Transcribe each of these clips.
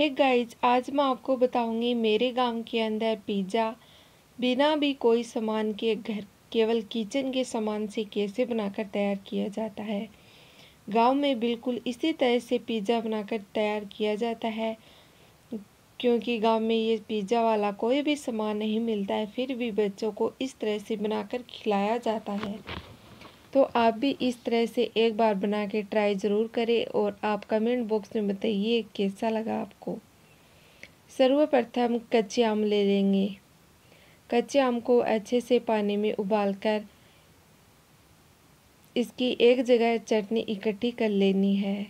हे hey guys आज मैं आपको बताऊँगी मेरे गाँव के अंदर पिज़्ज़ा बिना भी कोई सामान के घर, केवल किचन के सामान से कैसे बनाकर तैयार किया जाता है। गाँव में बिल्कुल इसी तरह से पिज़्ज़ा बनाकर तैयार किया जाता है, क्योंकि गाँव में ये पिज़्ज़ा वाला कोई भी सामान नहीं मिलता है, फिर भी बच्चों को इस तरह से बनाकर खिलाया जाता है। तो आप भी इस तरह से एक बार बना के ट्राई ज़रूर करें और आप कमेंट बॉक्स में बताइए कैसा लगा आपको। सर्वप्रथम कच्चे आम ले लेंगे। कच्चे आम को अच्छे से पानी में उबालकर इसकी एक जगह चटनी इकट्ठी कर लेनी है।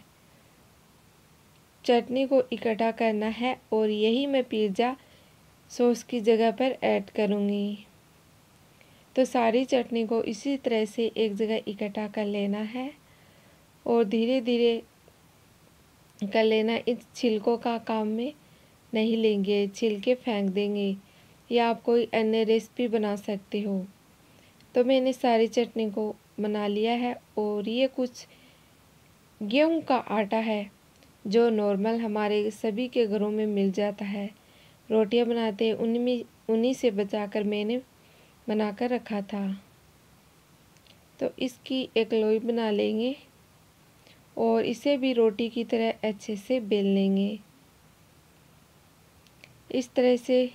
चटनी को इकट्ठा करना है और यही मैं पिज़्ज़ा सॉस की जगह पर ऐड करूँगी। तो सारी चटनी को इसी तरह से एक जगह इकट्ठा कर लेना है और धीरे धीरे कर लेना इस छिलकों का काम में। नहीं लेंगे, छिलके फेंक देंगे या आप कोई अन्य रेसिपी बना सकते हो। तो मैंने सारी चटनी को बना लिया है और ये कुछ गेहूँ का आटा है जो नॉर्मल हमारे सभी के घरों में मिल जाता है। रोटियाँ बनाते उनमें उन्हीं से बचाकर मैंने बनाकर रखा था। तो इसकी एक लोई बना लेंगे और इसे भी रोटी की तरह अच्छे से बेल लेंगे। इस तरह से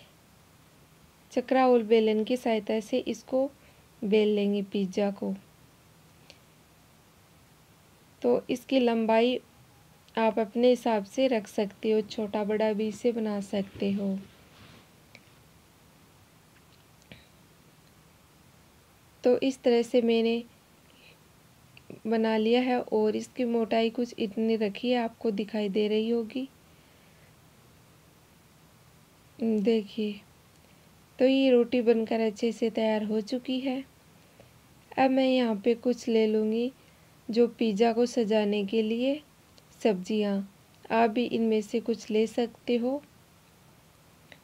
चक्रा और बेलन की सहायता से इसको बेल लेंगे पिज़्ज़ा को। तो इसकी लंबाई आप अपने हिसाब से रख सकते हो, छोटा बड़ा भी इसे बना सकते हो। तो इस तरह से मैंने बना लिया है और इसकी मोटाई कुछ इतनी रखी है, आपको दिखाई दे रही होगी। देखिए तो ये रोटी बनकर अच्छे से तैयार हो चुकी है। अब मैं यहाँ पे कुछ ले लूँगी जो पिज़्ज़ा को सजाने के लिए। सब्ज़ियाँ, आप भी इनमें से कुछ ले सकते हो।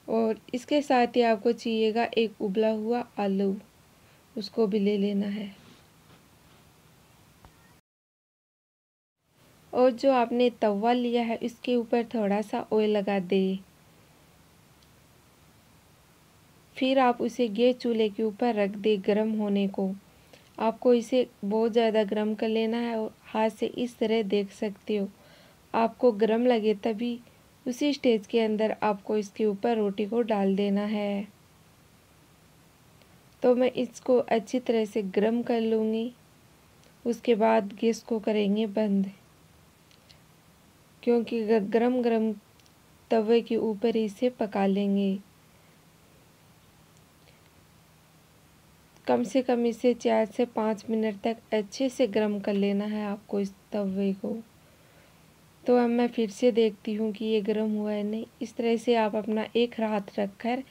और इसके साथ ही आपको चाहिएगा एक उबला हुआ आलू। उसको भी ले लेना है। और जो आपने तवा लिया है, इसके ऊपर थोड़ा सा ऑयल लगा दे। फिर आप उसे गैस चूल्हे के ऊपर रख दे गर्म होने को। आपको इसे बहुत ज़्यादा गर्म कर लेना है और हाथ से इस तरह देख सकते हो। आपको गर्म लगे तभी उसी स्टेज के अंदर आपको इसके ऊपर रोटी को डाल देना है। तो मैं इसको अच्छी तरह से गर्म कर लूँगी। उसके बाद गैस को करेंगे बंद। क्योंकि गरम गरम तवे के ऊपर इसे पका लेंगे। कम से कम इसे चार से पाँच मिनट तक अच्छे से गर्म कर लेना है आपको इस तवे को। तो अब मैं फिर से देखती हूँ कि ये गर्म हुआ है नहीं। इस तरह से आप अपना एक हाथ रखकर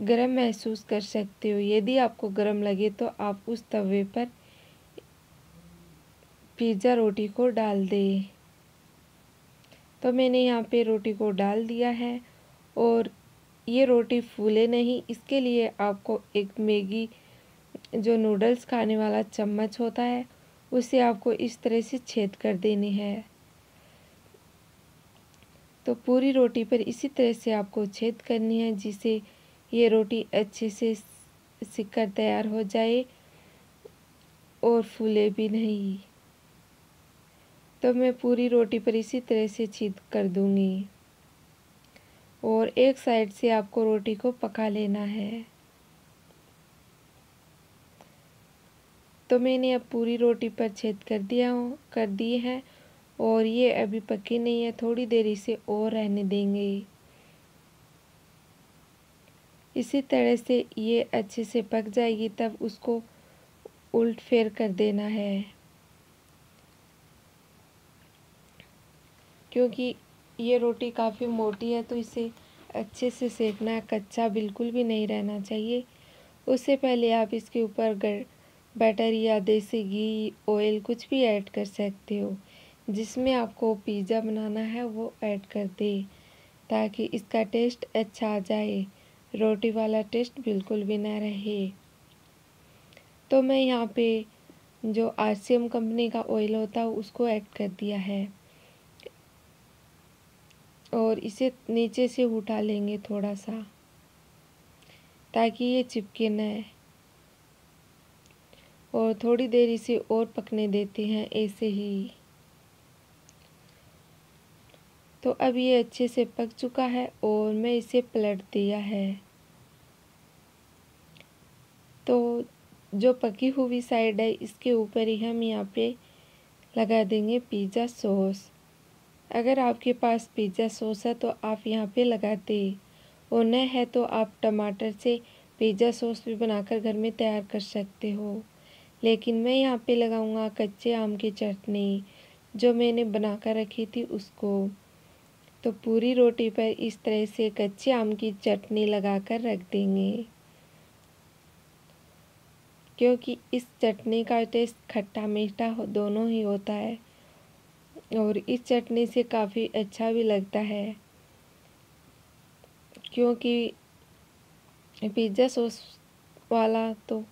गर्म महसूस कर सकते हो। यदि आपको गर्म लगे तो आप उस तवे पर पिज़्ज़ा रोटी को डाल दें। तो मैंने यहाँ पे रोटी को डाल दिया है और ये रोटी फूले नहीं। इसके लिए आपको एक मैगी, जो नूडल्स खाने वाला चम्मच होता है, उसे आपको इस तरह से छेद कर देनी है। तो पूरी रोटी पर इसी तरह से आपको छेद करनी है, जिसे ये रोटी अच्छे से सिककर तैयार हो जाए और फूले भी नहीं। तो मैं पूरी रोटी पर इसी तरह से छीद कर दूँगी। और एक साइड से आपको रोटी को पका लेना है। तो मैंने अब पूरी रोटी पर छेद कर दिया हूँ, कर दिए हैं। और ये अभी पकी नहीं है, थोड़ी देर इसे और रहने देंगे। इसी तरह से ये अच्छे से पक जाएगी, तब उसको उल्ट फेर कर देना है। क्योंकि ये रोटी काफ़ी मोटी है तो इसे अच्छे से सेकना है कच्चा बिल्कुल भी नहीं रहना चाहिए। उससे पहले आप इसके ऊपर बटर या देसी घी ऑयल कुछ भी ऐड कर सकते हो। जिसमें आपको पिज़्ज़ा बनाना है, वो ऐड कर दे, ताकि इसका टेस्ट अच्छा आ जाए। रोटी वाला टेस्ट बिल्कुल भी ना रहे। तो मैं यहाँ पे जो आर सी एम कंपनी का ऑयल होता है, उसको ऐड कर दिया है। और इसे नीचे से उठा लेंगे थोड़ा सा ताकि ये चिपके न। और थोड़ी देर इसे और पकने देते हैं, ऐसे ही। तो अब ये अच्छे से पक चुका है और मैं इसे पलट दिया है। तो जो पकी हुई साइड है, इसके ऊपर ही हम यहाँ पे लगा देंगे पिज़्ज़ा सॉस। अगर आपके पास पिज़्ज़ा सॉस है तो आप यहाँ पे लगाते और न है तो आप टमाटर से पिज़्ज़ा सॉस भी बनाकर घर में तैयार कर सकते हो। लेकिन मैं यहाँ पे लगाऊँगा कच्चे आम की चटनी, जो मैंने बना कर रखी थी उसको। तो पूरी रोटी पर इस तरह से कच्चे आम की चटनी लगाकर रख देंगे। क्योंकि इस चटनी का टेस्ट खट्टा मीठा दोनों ही होता है। और इस चटनी से काफ़ी अच्छा भी लगता है। क्योंकि पिज़्ज़ा सॉस वाला तो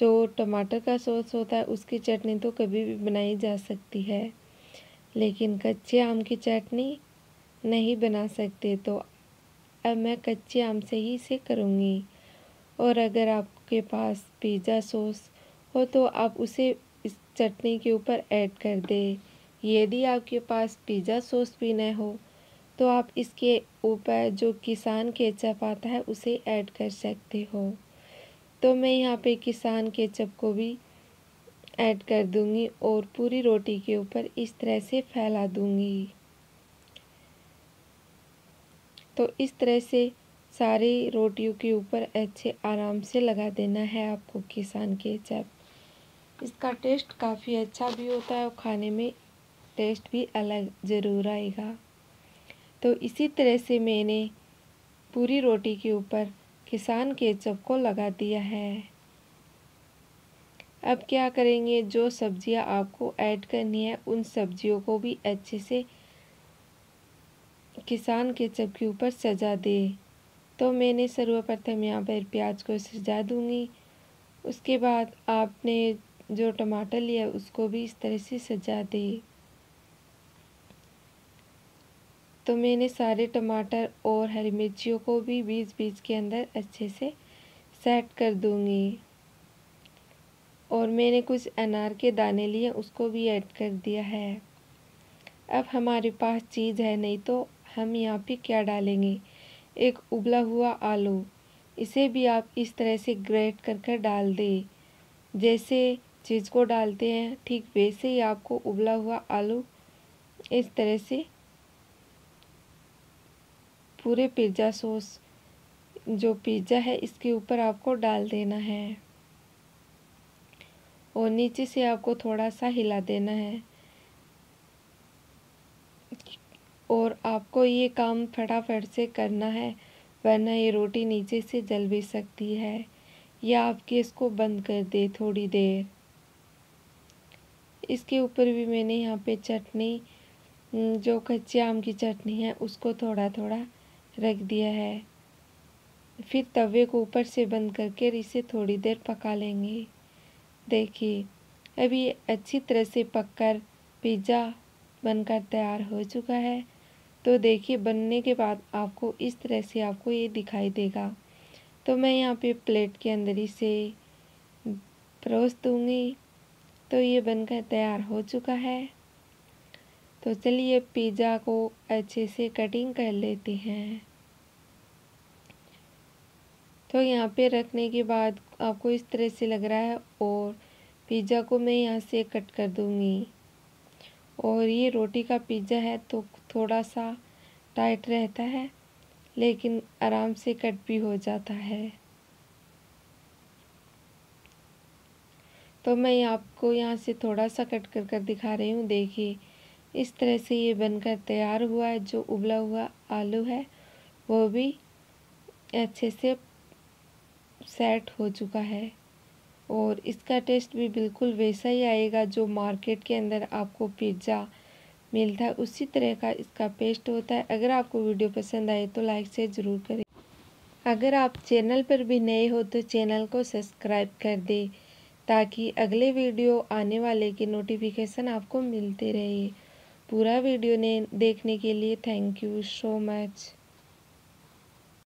जो टमाटर का सॉस होता है, उसकी चटनी तो कभी भी बनाई जा सकती है। लेकिन कच्चे आम की चटनी नहीं बना सकते तो अब मैं कच्चे आम से ही इसे करूँगी। और अगर आपके पास पिज़्ज़ा सॉस हो तो आप उसे इस चटनी के ऊपर ऐड कर दें। यदि आपके पास पिज़्ज़ा सॉस भी न हो तो आप इसके ऊपर जो किसान केचप आता है, उसे ऐड कर सकते हो। तो मैं यहाँ पे किसान केचप को भी ऐड कर दूँगी और पूरी रोटी के ऊपर इस तरह से फैला दूँगी। तो इस तरह से सारी रोटियों के ऊपर अच्छे आराम से लगा देना है आपको किसान के चप। इसका टेस्ट काफ़ी अच्छा भी होता है और खाने में टेस्ट भी अलग ज़रूर आएगा। तो इसी तरह से मैंने पूरी रोटी के ऊपर किसान के चप को लगा दिया है। अब क्या करेंगे? जो सब्ज़ियाँ आपको ऐड करनी है, उन सब्जियों को भी अच्छे से किसान के चप के ऊपर सजा दे। तो मैंने सर्वप्रथम यहाँ पर प्याज को सजा दूँगी। उसके बाद आपने जो टमाटर लिया, उसको भी इस तरह से सजा दे। तो मैंने सारे टमाटर और हरी मिर्चियों को भी बीच बीच के अंदर अच्छे से सेट कर दूँगी। और मैंने कुछ अनार के दाने लिए, उसको भी ऐड कर दिया है। अब हमारे पास चीज़ है, नहीं तो हम यहाँ पे क्या डालेंगे? एक उबला हुआ आलू। इसे भी आप इस तरह से ग्रेट कर कर डाल दें। जैसे चीज़ को डालते हैं, ठीक वैसे ही आपको उबला हुआ आलू इस तरह से पूरे पिज़्ज़ा सॉस, जो पिज़्ज़ा है इसके ऊपर आपको डाल देना है। और नीचे से आपको थोड़ा सा हिला देना है। और आपको ये काम फटाफट से करना है, वरना ये रोटी नीचे से जल भी सकती है, या आप गैस को बंद कर दे थोड़ी देर। इसके ऊपर भी मैंने यहाँ पे चटनी जो कच्चे आम की चटनी है, उसको थोड़ा थोड़ा रख दिया है। फिर तवे को ऊपर से बंद करके इसे थोड़ी देर पका लेंगे। देखिए, अभी अच्छी तरह से पककर पिज़्ज़ा बनकर तैयार हो चुका है। तो देखिए, बनने के बाद आपको इस तरह से आपको ये दिखाई देगा। तो मैं यहाँ पे प्लेट के अंदर ही से परोस दूँगी। तो ये बनकर तैयार हो चुका है। तो चलिए पिज़्ज़ा को अच्छे से कटिंग कर लेते हैं। तो यहाँ पे रखने के बाद आपको इस तरह से लग रहा है और पिज़्ज़ा को मैं यहाँ से कट कर दूँगी। और ये रोटी का पिज़्ज़ा है तो थोड़ा सा टाइट रहता है, लेकिन आराम से कट भी हो जाता है। तो मैं आपको यहाँ से थोड़ा सा कट कर कर दिखा रही हूँ। देखिए, इस तरह से ये बनकर तैयार हुआ है, जो उबला हुआ आलू है, वो भी अच्छे से सेट हो चुका है। और इसका टेस्ट भी बिल्कुल वैसा ही आएगा जो मार्केट के अंदर आपको पिज़्ज़ा मिलता है उसी तरह का इसका पेस्ट होता है। अगर आपको वीडियो पसंद आए तो लाइक से ज़रूर करें। अगर आप चैनल पर भी नए हो तो चैनल को सब्सक्राइब कर दें, ताकि अगले वीडियो आने वाले की नोटिफिकेशन आपको मिलते रहे। पूरा वीडियो ने देखने के लिए थैंक यू सो मच